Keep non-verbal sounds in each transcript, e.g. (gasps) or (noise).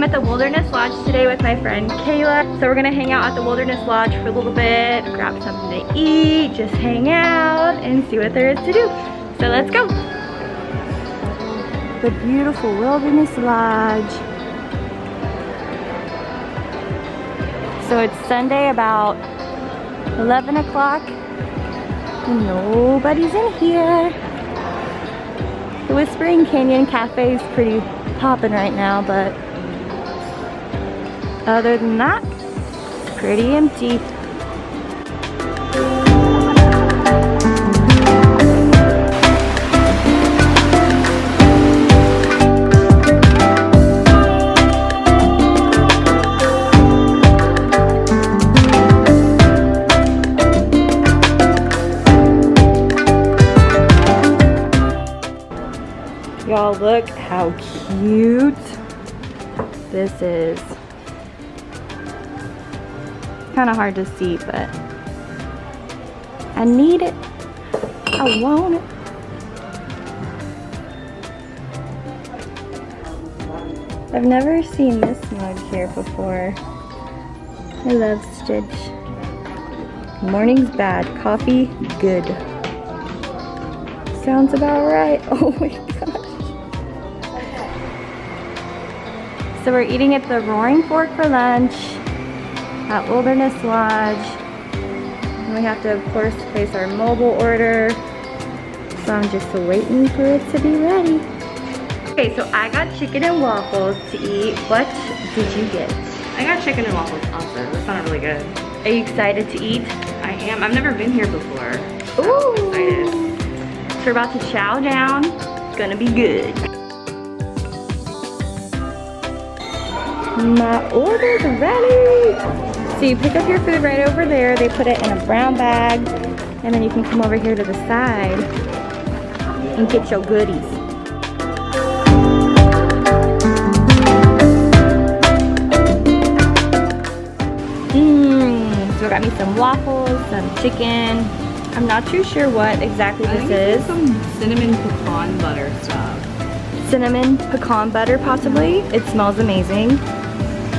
I'm at the Wilderness Lodge today with my friend Kayla. So we're gonna hang out at the Wilderness Lodge for a little bit, grab something to eat, just hang out and see what there is to do. So let's go. The beautiful Wilderness Lodge. So it's Sunday about 11 o'clock nobody's in here. The Whispering Canyon Cafe is pretty popping right now, but other than that, it's pretty empty. Cute this is kind of hard to see, but I need it. I want it. I've never seen this mug here before. I love Stitch. Morning's bad, coffee good. Sounds about right. (laughs) Oh my So we're eating at the Roaring Fork for lunch at Wilderness Lodge. And we have to, of course, place our mobile order. So I'm just waiting for it to be ready. Okay, so I got chicken and waffles to eat. What did you get? I got chicken and waffles also. That sounded really good. Are you excited to eat? I am. I've never been here before. Ooh! So we're about to chow down. It's gonna be good. My order's ready. So you pick up your food right over there. They put it in a brown bag. And then you can come over here to the side and get your goodies. Mmm, so I got me some waffles, some chicken. I'm not too sure what exactly I this is. some cinnamon pecan butter stuff. Cinnamon pecan butter, possibly. It smells amazing.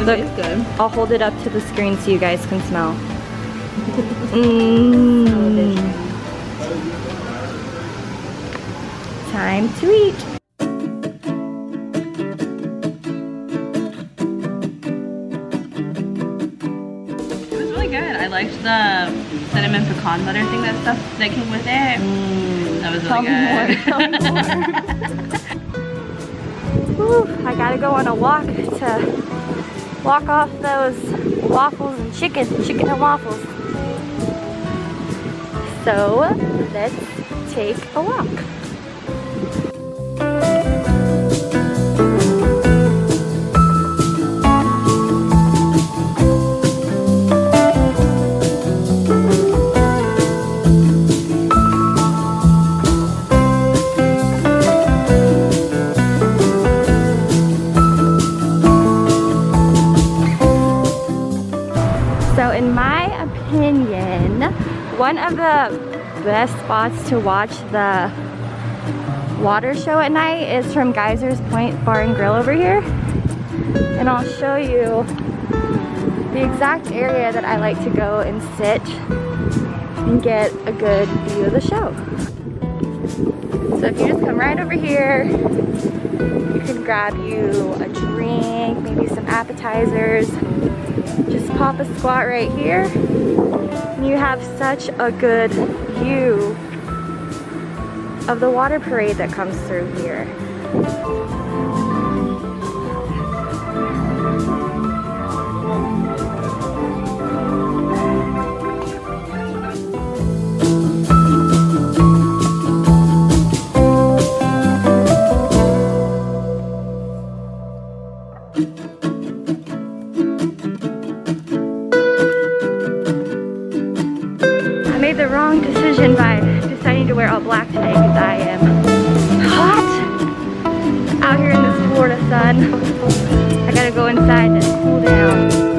Look, good. I'll hold it up to the screen so you guys can smell. Mmm. Time to eat. It was really good. I liked the cinnamon pecan butter thing that stuff that came with it. Mm, that was really good. (laughs) Whew, I gotta go on a walk to walk off those waffles and chicken, chicken and waffles. So let's take a walk. The best spots to watch the water show at night is from Geysers Point Bar and Grill over here. And I'll show you the exact area that I like to go and sit and get a good view of the show. So if you just come right over here, you can grab you a drink, maybe some appetizers. Just pop a squat right here and you have such a good view of the water parade that comes through here. sun. I gotta go inside and cool down.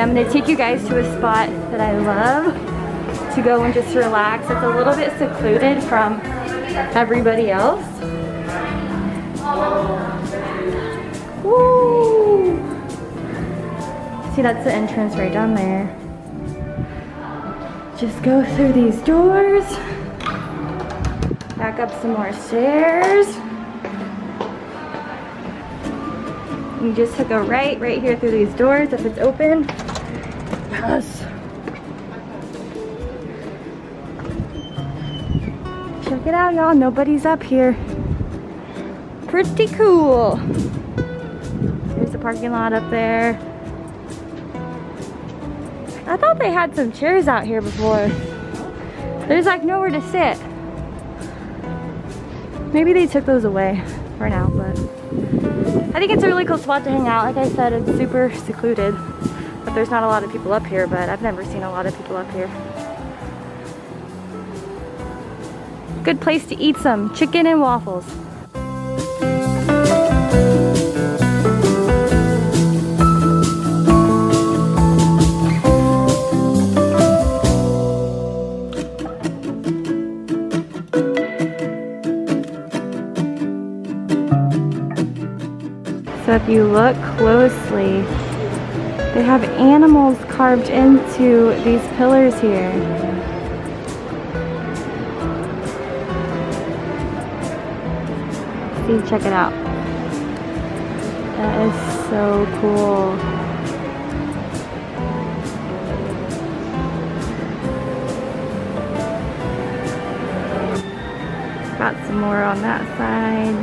I'm gonna take you guys to a spot that I love to go and just relax. It's a little bit secluded from everybody else. Woo! See, that's the entrance right down there. Just go through these doors. Back up some more stairs. You just took a right, right here through these doors if it's open. It out, y'all. Nobody's up here. Pretty cool. There's the parking lot up there. I thought they had some chairs out here before. There's like nowhere to sit. Maybe they took those away for now, but I think it's a really cool spot to hang out. Like I said, it's super secluded. But there's not a lot of people up here, but I've never seen a lot of people up here. Good place to eat some chicken and waffles. So if you look closely, they have animals carved into these pillars here. See, check it out. That is so cool. Got some more on that side.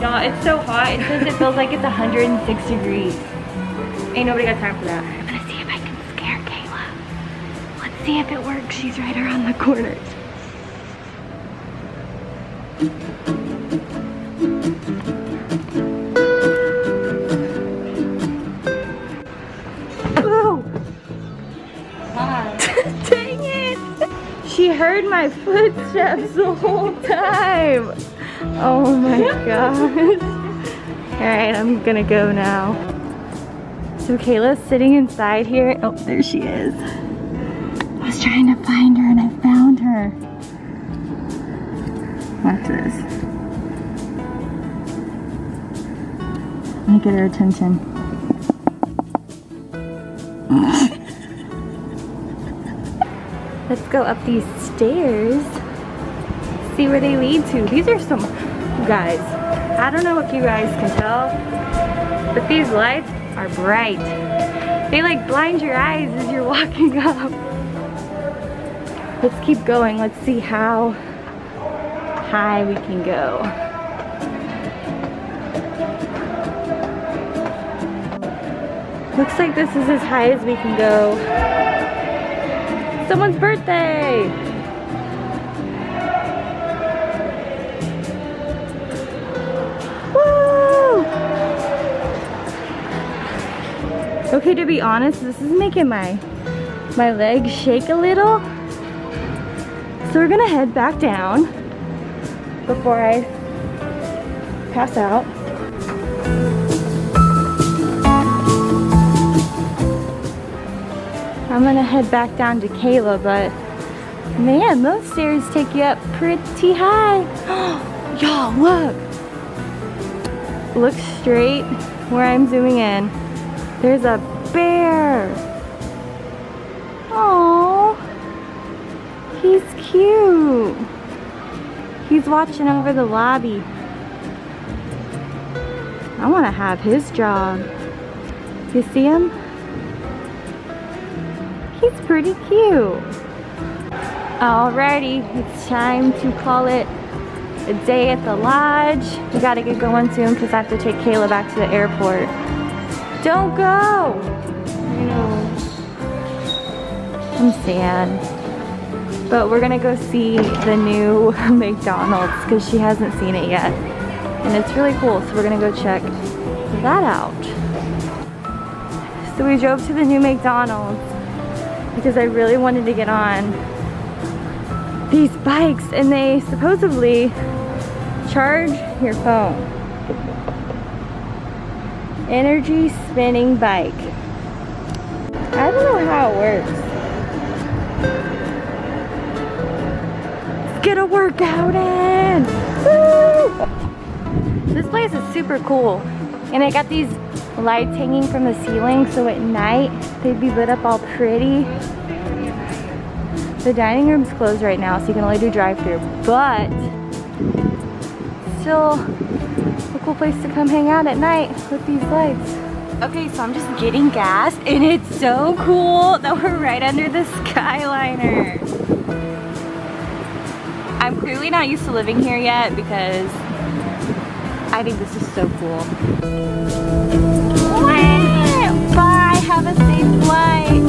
Y'all, it's so hot. It says it feels like it's 106 degrees. Ain't nobody got time for that. I'm gonna see if I can scare Kayla. Let's see if it works. She's right around the corner. Ooh. (laughs) Dang it! She heard my footsteps the whole time. Oh my gosh. Alright, I'm gonna go now. So Kayla's sitting inside here. Oh, there she is. I was trying to find her and I found her. Watch this. Let me get her attention. Let's go up these stairs. See where they lead to. These are some, guys, I don't know if you guys can tell, but these lights are bright. They like blind your eyes as you're walking (laughs) up. Let's keep going. Let's see how high we can go. Looks like this is as high as we can go. Someone's birthday! Woo! Okay, to be honest, this is making my my legs shake a little. So we're gonna head back down before I pass out. I'm gonna head back down to Kayla, but man, those stairs take you up pretty high. (gasps) Y'all, look. Look straight where I'm zooming in. There's a bear. Oh, he's cute. He's watching over the lobby. I want to have his job. You see him? He's pretty cute. Alrighty, it's time to call it a day at the lodge. We gotta get going soon because I have to take Kayla back to the airport. Don't go! I know. I'm sad. But we're gonna go see the new (laughs) McDonald's because she hasn't seen it yet. And it's really cool, so we're gonna go check that out. So we drove to the new McDonald's because I really wanted to get on these bikes and they supposedly charge your phone. Energy spinning bike. I don't know how it works. Get a workout in! Woo! This place is super cool. And it got these lights hanging from the ceiling so at night they'd be lit up all pretty. The dining room's closed right now so you can only do drive-through, but still a cool place to come hang out at night with these lights. Okay, so I'm just getting gas and it's so cool that we're right under the Skyliner. I'm clearly not used to living here yet because I think this is so cool. Bye, have a safe flight.